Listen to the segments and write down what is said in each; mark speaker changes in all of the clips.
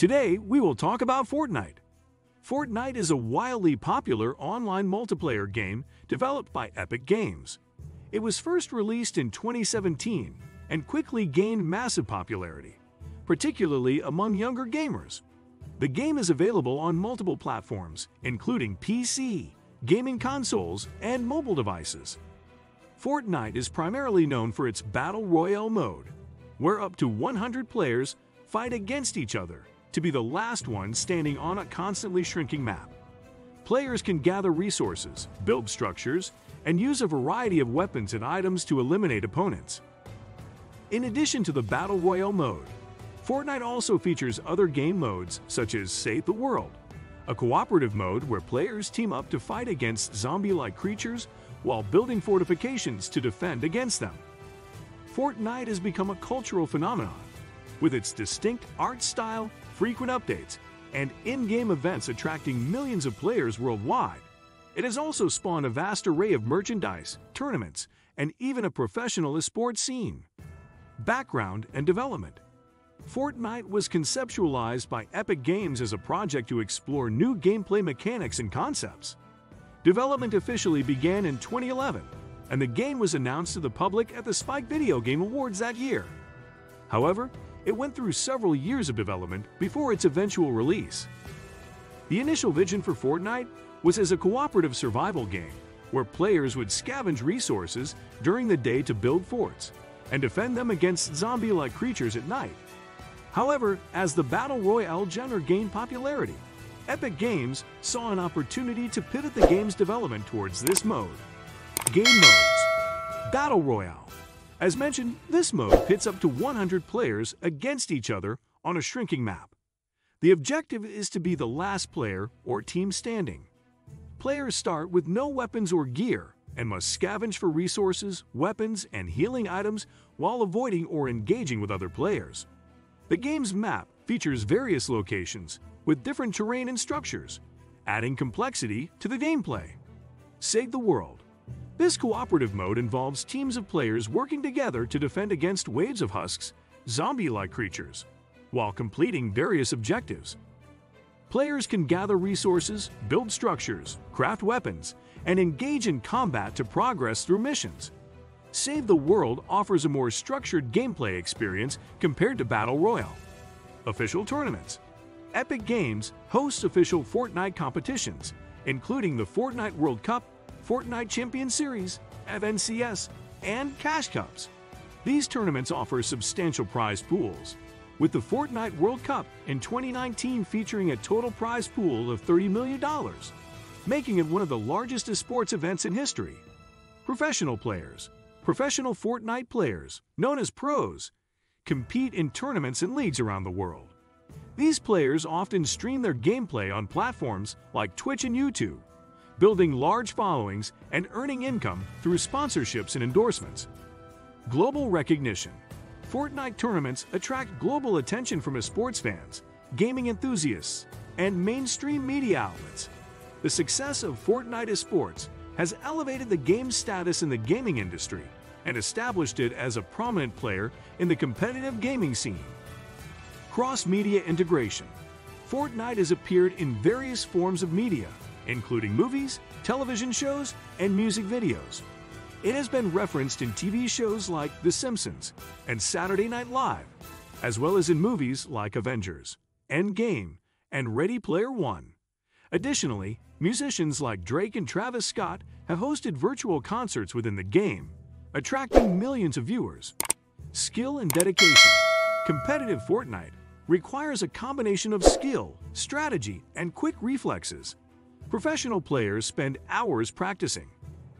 Speaker 1: Today, we will talk about Fortnite. Fortnite is a wildly popular online multiplayer game developed by Epic Games. It was first released in 2017 and quickly gained massive popularity, particularly among younger gamers. The game is available on multiple platforms, including PC, gaming consoles, and mobile devices. Fortnite is primarily known for its Battle Royale mode, where up to 100 players fight against each other to be the last one standing on a constantly shrinking map. Players can gather resources, build structures, and use a variety of weapons and items to eliminate opponents. In addition to the Battle Royale mode, Fortnite also features other game modes such as Save the World, a cooperative mode where players team up to fight against zombie-like creatures while building fortifications to defend against them. Fortnite has become a cultural phenomenon, with its distinct art style, frequent updates, and in-game events attracting millions of players worldwide. It has also spawned a vast array of merchandise, tournaments, and even a professional esports scene. Background and development Fortnite was conceptualized by Epic Games as a project to explore new gameplay mechanics and concepts. Development officially began in 2011, and the game was announced to the public at the Spike Video Game Awards that year. However, it went through several years of development before its eventual release. The initial vision for Fortnite was as a cooperative survival game where players would scavenge resources during the day to build forts and defend them against zombie-like creatures at night. However, as the Battle Royale genre gained popularity, Epic Games saw an opportunity to pivot the game's development towards this mode. Game Modes Battle Royale As mentioned, this mode pits up to 100 players against each other on a shrinking map. The objective is to be the last player or team standing. Players start with no weapons or gear and must scavenge for resources, weapons, and healing items while avoiding or engaging with other players. The game's map features various locations with different terrain and structures, adding complexity to the gameplay. Save the World This cooperative mode involves teams of players working together to defend against waves of husks, zombie-like creatures, while completing various objectives. Players can gather resources, build structures, craft weapons, and engage in combat to progress through missions. Save the World offers a more structured gameplay experience compared to Battle Royale. Official tournaments Epic Games hosts official Fortnite competitions, including the Fortnite World Cup, Fortnite Champion Series, FNCS, and Cash Cups. These tournaments offer substantial prize pools, with the Fortnite World Cup in 2019 featuring a total prize pool of $30 million, making it one of the largest sports events in history. Professional players Professional Fortnite players, known as pros, compete in tournaments and leagues around the world. These players often stream their gameplay on platforms like Twitch and YouTube, building large followings and earning income through sponsorships and endorsements. Global recognition Fortnite tournaments attract global attention from sports fans, gaming enthusiasts, and mainstream media outlets. The success of Fortnite esports has elevated the game's status in the gaming industry and established it as a prominent player in the competitive gaming scene. Cross-media integration Fortnite has appeared in various forms of media, including movies, television shows, and music videos. It has been referenced in TV shows like The Simpsons and Saturday Night Live, as well as in movies like Avengers, Endgame, and Ready Player One. Additionally, musicians like Drake and Travis Scott have hosted virtual concerts within the game, attracting millions of viewers. Skill and dedication. Competitive Fortnite requires a combination of skill, strategy, and quick reflexes. Professional players spend hours practicing,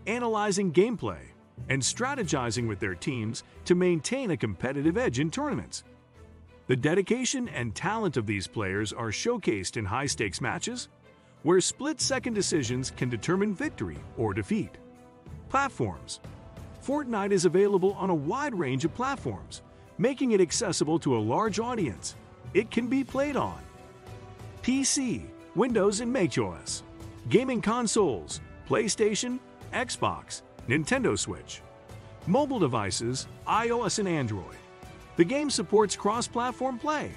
Speaker 1: analyzing gameplay, and strategizing with their teams to maintain a competitive edge in tournaments. The dedication and talent of these players are showcased in high-stakes matches, where split-second decisions can determine victory or defeat. Platforms Fortnite is available on a wide range of platforms, making it accessible to a large audience. It can be played on PC, Windows and macOS, gaming consoles, PlayStation, Xbox, Nintendo Switch, mobile devices, iOS and Android. The game supports cross-platform play,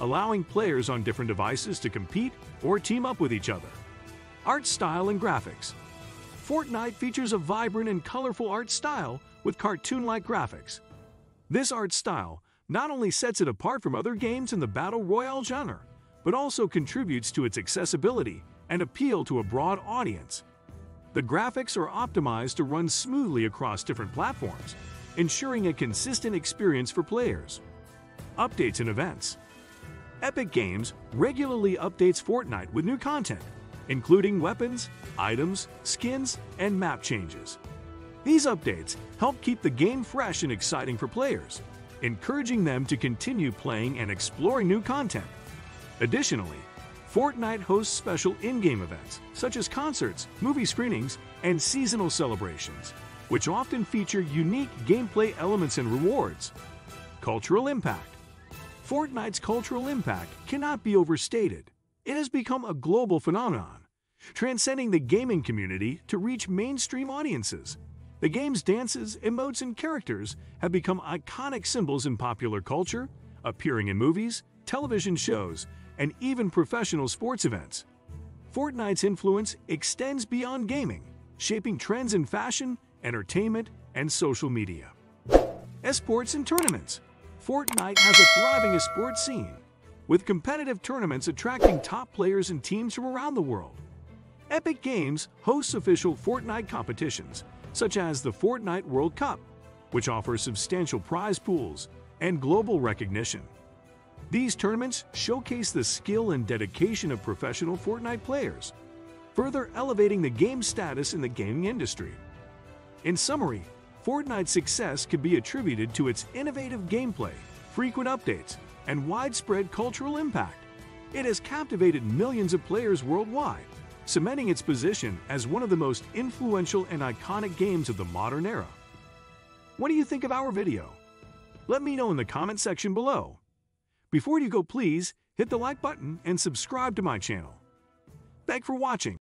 Speaker 1: allowing players on different devices to compete or team up with each other. Art style and graphics. Fortnite features a vibrant and colorful art style with cartoon-like graphics. This art style not only sets it apart from other games in the Battle Royale genre, but also contributes to its accessibility and appeal to a broad audience. The graphics are optimized to run smoothly across different platforms, ensuring a consistent experience for players. Updates and events. Epic Games regularly updates Fortnite with new content, including weapons, items, skins, and map changes. These updates help keep the game fresh and exciting for players, encouraging them to continue playing and exploring new content. Additionally, Fortnite hosts special in-game events, such as concerts, movie screenings, and seasonal celebrations, which often feature unique gameplay elements and rewards. Cultural Impact Fortnite's cultural impact cannot be overstated. It has become a global phenomenon, transcending the gaming community to reach mainstream audiences. The game's dances, emotes, and characters have become iconic symbols in popular culture, appearing in movies, television shows, and even professional sports events. Fortnite's influence extends beyond gaming, shaping trends in fashion, entertainment, and social media. Esports and tournaments. Fortnite has a thriving esports scene, with competitive tournaments attracting top players and teams from around the world. Epic Games hosts official Fortnite competitions, such as the Fortnite World Cup, which offers substantial prize pools and global recognition. These tournaments showcase the skill and dedication of professional Fortnite players, further elevating the game's status in the gaming industry. In summary, Fortnite's success can be attributed to its innovative gameplay, frequent updates, and widespread cultural impact. It has captivated millions of players worldwide, cementing its position as one of the most influential and iconic games of the modern era. What do you think of our video? Let me know in the comment section below. Before you go please, hit the like button and subscribe to my channel. Thanks for watching.